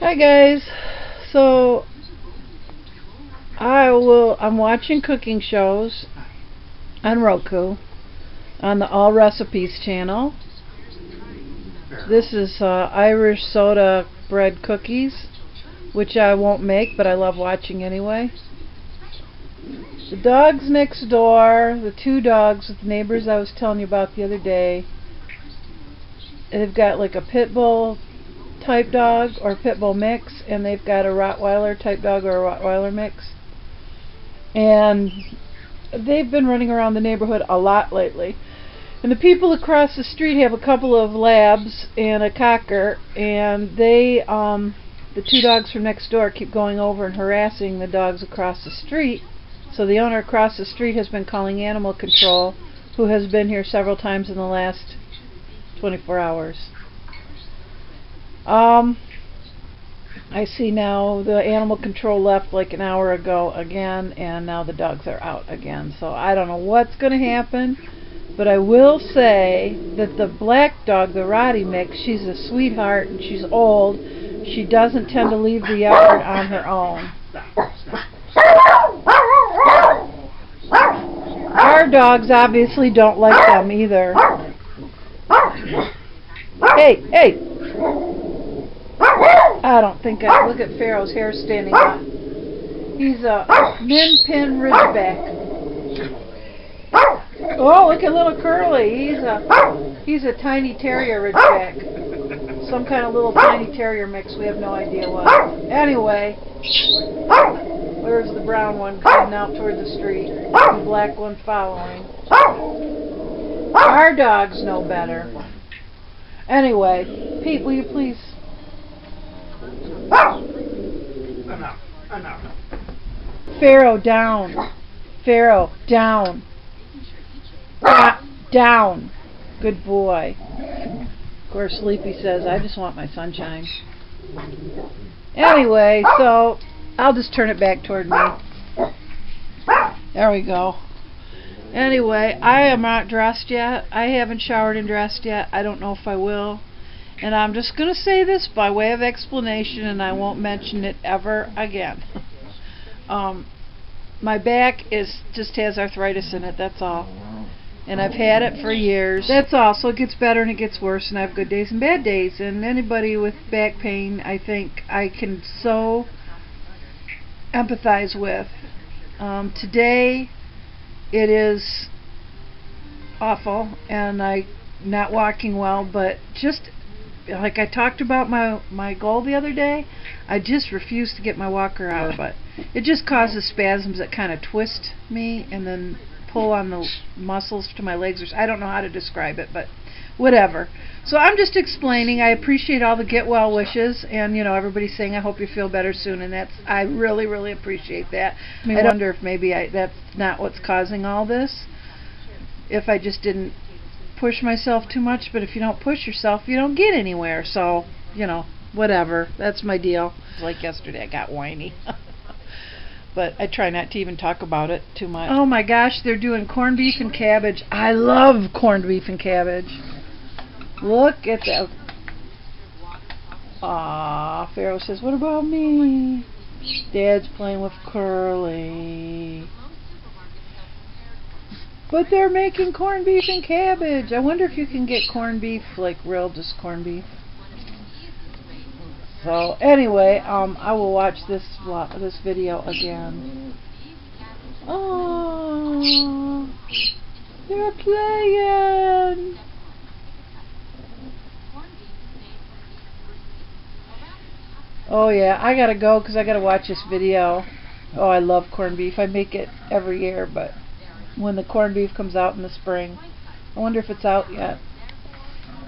Hi guys. So I will I'm watching cooking shows on Roku on the Allrecipes channel. This is uh, Irish soda bread cookies, which I won't make, but I love watching anyway. The dogs next door, the two dogs with the neighbors I was telling you about the other day, they've got like a pit bull type dog or pit bull mix, and they've got a Rottweiler type dog or a Rottweiler mix. And they've been running around the neighborhood a lot lately. And the people across the street have a couple of labs and a cocker, and they, um, the two dogs from next door, keep going over and harassing the dogs across the street. So the owner across the street has been calling animal control, who has been here several times in the last 24 hours. Um, I see now the animal control left like an hour ago again, and now the dogs are out again. So I don't know what's going to happen, but I will say that the black dog, the Rottie mix, she's a sweetheart and she's old. She doesn't tend to leave the yard on her own. Our dogs obviously don't like them either. Hey, hey! I don't think I look at Pharaoh's hair standing up. He's a min pin ridgeback. Oh, look at little Curly. He's a he's a tiny terrier ridgeback. Some kind of little tiny terrier mix. We have no idea what. Anyway, there's the brown one coming out toward the street. The black one following. Our dogs know better. Anyway, Pete, will you please Enough. Pharaoh down. Pharaoh down. Down. Good boy. Of course, Sleepy says, I just want my sunshine. Anyway, so I'll just turn it back toward me. There we go. Anyway, I am not dressed yet. I haven't showered and dressed yet. I don't know if I will. And I'm just going to say this by way of explanation, and I won't mention it ever again. um, my back is just has arthritis in it. That's all. And I've had it for years. That's all. So it gets better and it gets worse, and I have good days and bad days. And anybody with back pain, I think I can so empathize with. Um, today, it is awful, and I not walking well, but just like I talked about my my goal the other day, I just refuse to get my walker out, but it just causes spasms that kind of twist me and then pull on the muscles to my legs. Or I don't know how to describe it, but whatever. So I'm just explaining. I appreciate all the get well wishes, and you know everybody's saying I hope you feel better soon, and that's I really really appreciate that. I wonder if maybe I, that's not what's causing all this. If I just didn't push myself too much, but if you don't push yourself, you don't get anywhere. So, you know, whatever. That's my deal. Like yesterday, I got whiny. but I try not to even talk about it too much. Oh my gosh, they're doing corned beef and cabbage. I love corned beef and cabbage. Look at that. Ah, Pharaoh says, what about me? Dad's playing with Curly. But they're making corned beef and cabbage. I wonder if you can get corned beef, like real just corned beef. So anyway, um, I will watch this this video again. Oh, they're playing. Oh yeah, I gotta go because I gotta watch this video. Oh, I love corned beef. I make it every year, but when the corned beef comes out in the spring. I wonder if it's out yet.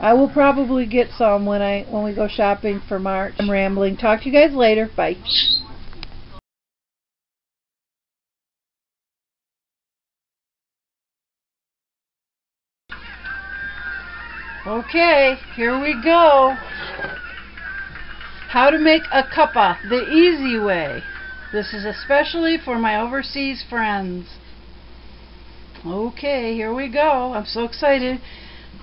I will probably get some when I when we go shopping for March. I'm rambling. Talk to you guys later. Bye. Okay, here we go. How to make a cuppa the easy way. This is especially for my overseas friends. Okay, here we go. I'm so excited.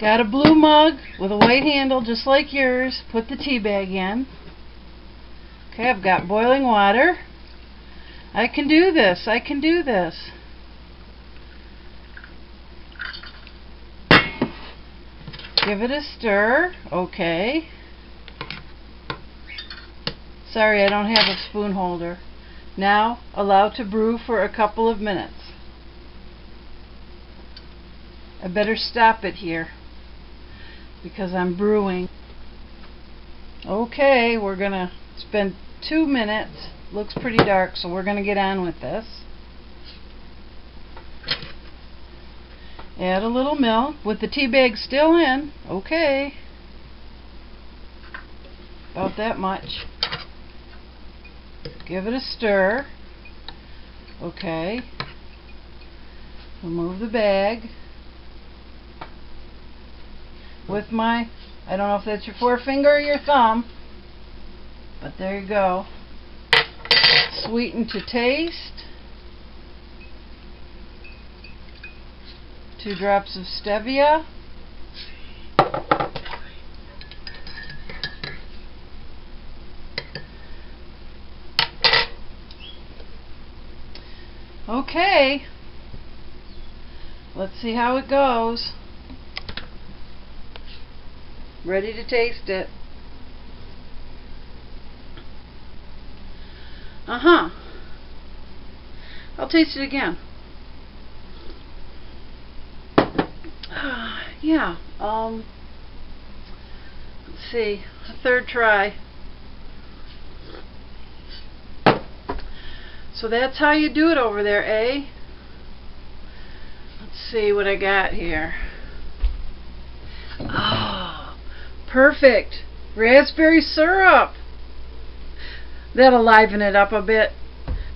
Got a blue mug with a white handle just like yours. Put the tea bag in. Okay, I've got boiling water. I can do this. I can do this. Give it a stir. Okay. Sorry, I don't have a spoon holder. Now, allow to brew for a couple of minutes. I better stop it here because I'm brewing. Okay, we're gonna spend two minutes. Looks pretty dark, so we're gonna get on with this. Add a little milk with the tea bag still in. Okay. About that much. Give it a stir. Okay. Remove the bag with my, I don't know if that's your forefinger or your thumb, but there you go. Sweeten to taste. Two drops of stevia. Okay. Let's see how it goes. Ready to taste it. Uh-huh. I'll taste it again. yeah, um, let's see, a third try. So that's how you do it over there, eh? Let's see what I got here. Oh, perfect. Raspberry syrup. That'll liven it up a bit.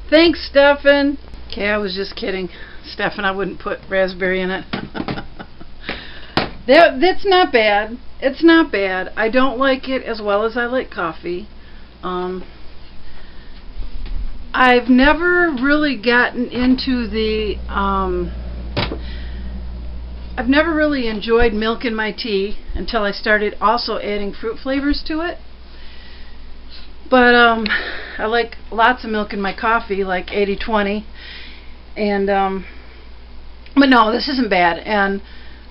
Thanks, Stefan. Okay, I was just kidding. Stefan, I wouldn't put raspberry in it. that, that's not bad. It's not bad. I don't like it as well as I like coffee. Um, I've never really gotten into the um, I've never really enjoyed milk in my tea until I started also adding fruit flavors to it. But um, I like lots of milk in my coffee, like 80-20. And um, but no, this isn't bad. And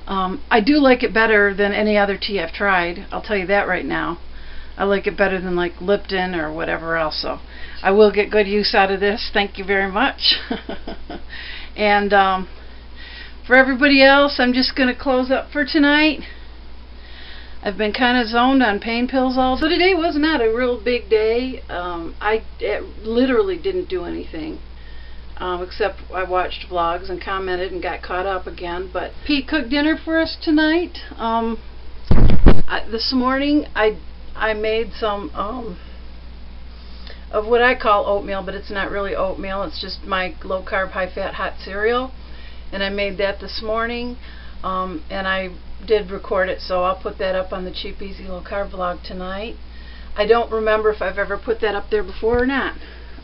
um, I do like it better than any other tea I've tried. I'll tell you that right now. I like it better than like Lipton or whatever else. So I will get good use out of this. Thank you very much. and um, for everybody else, I'm just going to close up for tonight. I've been kind of zoned on pain pills all day. so today was not a real big day. Um, I literally didn't do anything. Um, except I watched vlogs and commented and got caught up again. But Pete cooked dinner for us tonight. Um, I, this morning I I made some um, of what I call oatmeal, but it's not really oatmeal. It's just my low carb, high fat hot cereal, and I made that this morning. Um, and I did record it, so I'll put that up on the Cheap Easy Low Carb vlog tonight. I don't remember if I've ever put that up there before or not.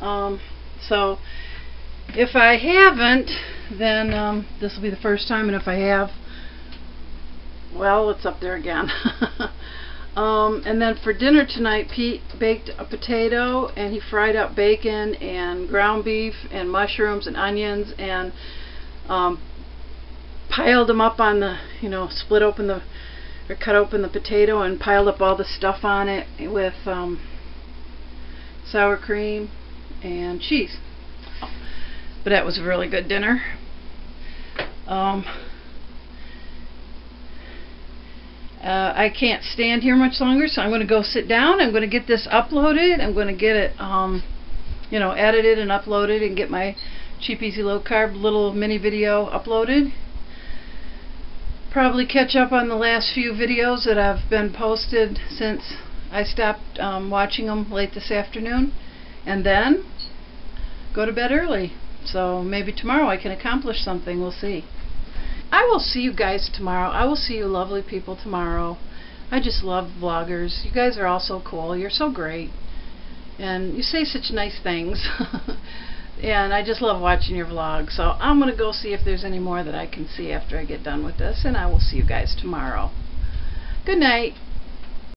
Um, so if I haven't, then um, this will be the first time, and if I have, well, it's up there again. um, and then for dinner tonight, Pete baked a potato, and he fried up bacon and ground beef and mushrooms and onions and um, piled them up on the, you know, split open the, or cut open the potato and piled up all the stuff on it with um, sour cream and cheese. But that was a really good dinner. Um, uh, I can't stand here much longer, so I'm going to go sit down. I'm going to get this uploaded. I'm going to get it, um, you know, edited and uploaded and get my cheap, easy, low carb little mini video uploaded. Probably catch up on the last few videos that have been posted since I stopped um, watching them late this afternoon. And then go to bed early. So maybe tomorrow I can accomplish something. We'll see. I will see you guys tomorrow. I will see you lovely people tomorrow. I just love vloggers. You guys are all so cool. You're so great. And you say such nice things. and I just love watching your vlogs. So I'm going to go see if there's any more that I can see after I get done with this, and I will see you guys tomorrow. Good night.